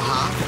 you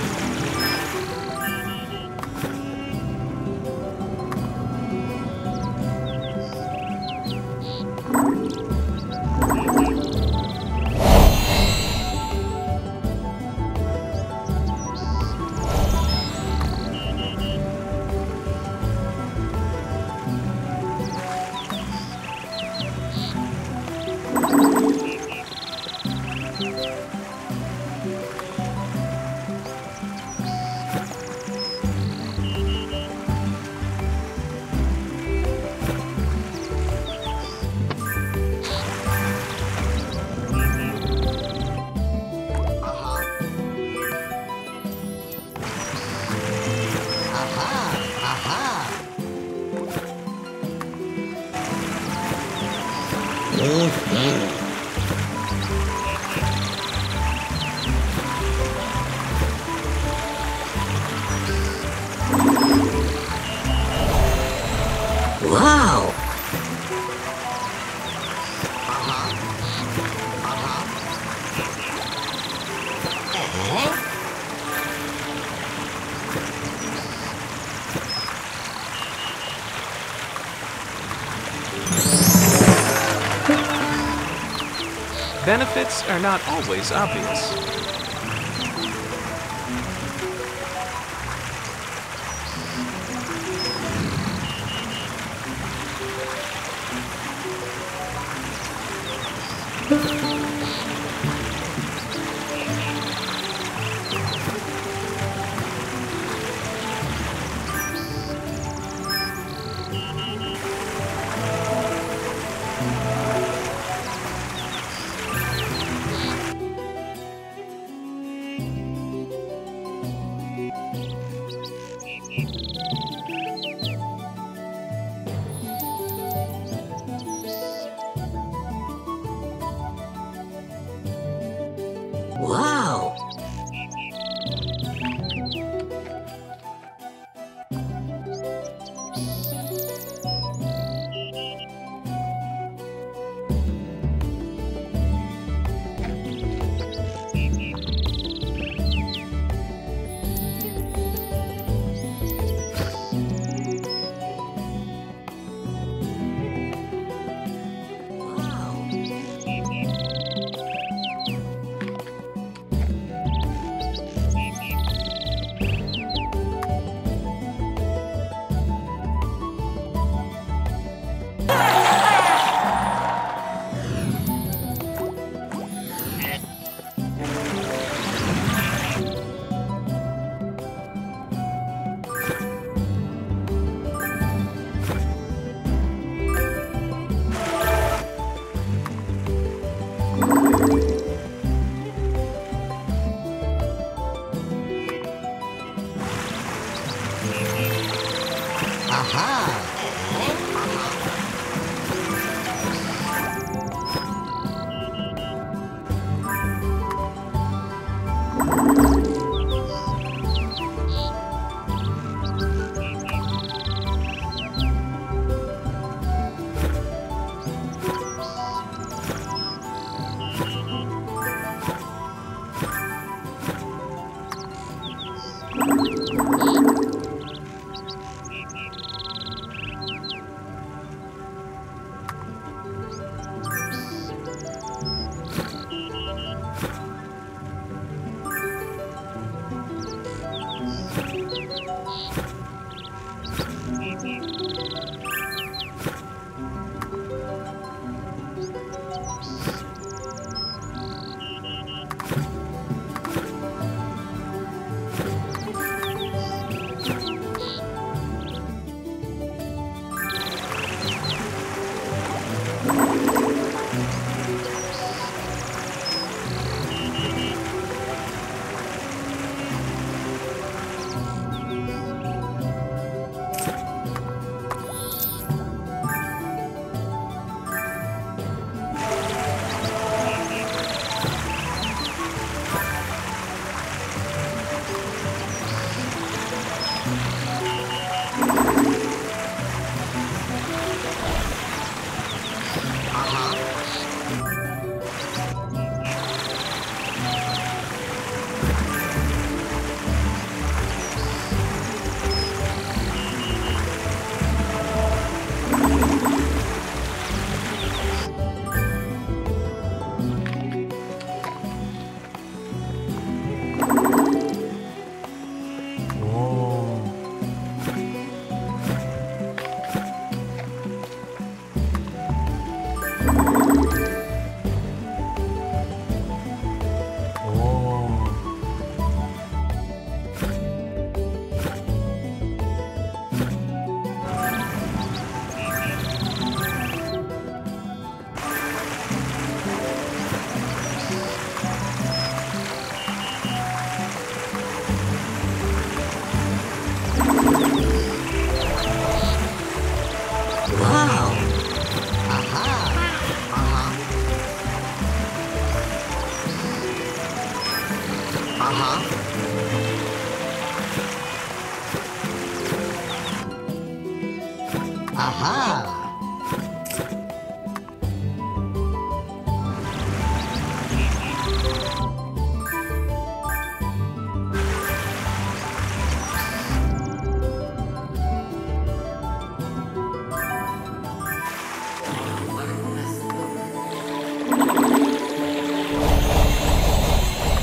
benefits are not always obvious. Aha! Wow! Aha!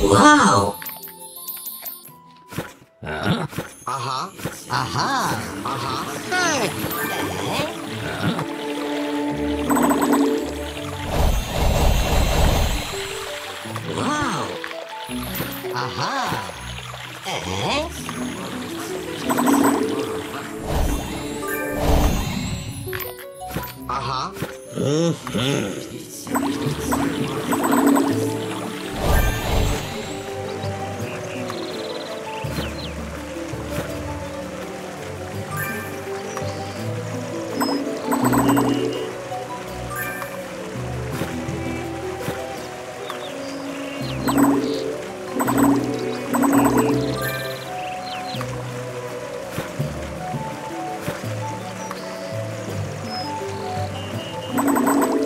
Wow. Huh? Aha. Aha. Uau! Ahá! É? Ahá. Uhum. Aha. Wow.